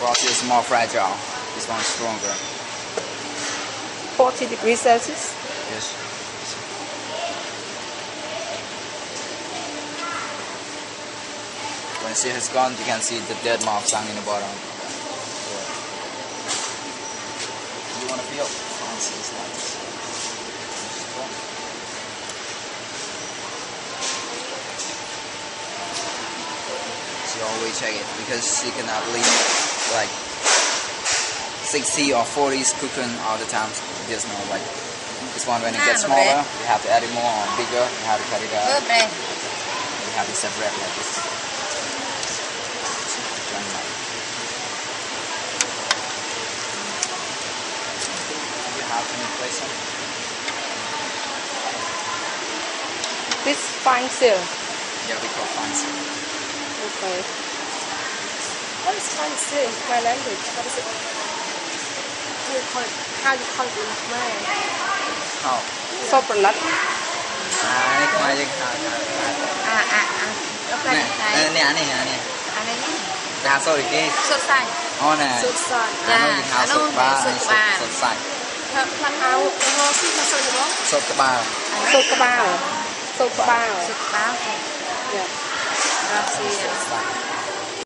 Rossi is more fragile. This one's stronger. 40 degrees Celsius. Yes. When she has gone, you can see the dead moths down in the bottom. You want to feel? Once it's like this. She always check it because she cannot leave like 60 or 40s cooking all the time. You just know like this one when it gets smaller, you have to add it more or bigger. You have to cut it out. You have to separate like this. You? This fine silk. Yeah, we call fine silk. Okay. what is trying to say in Khmer language? What is it? Do you call it, how you call it in Khmer? Oh. Sopralat. À, này Khmer dân thờ À, à, à. Lúc này này. Nè, nè, nè. À, này nè. Đà sô đi kia. Sô sai. Ô nè. Sô sai. Đà. Nó dân thờ sô ba. Sô sai. Mặt áo, nó xin sô gì đó? Sô ba. Sô ba. Sô ba. Sô ba. Yeah. Gracias.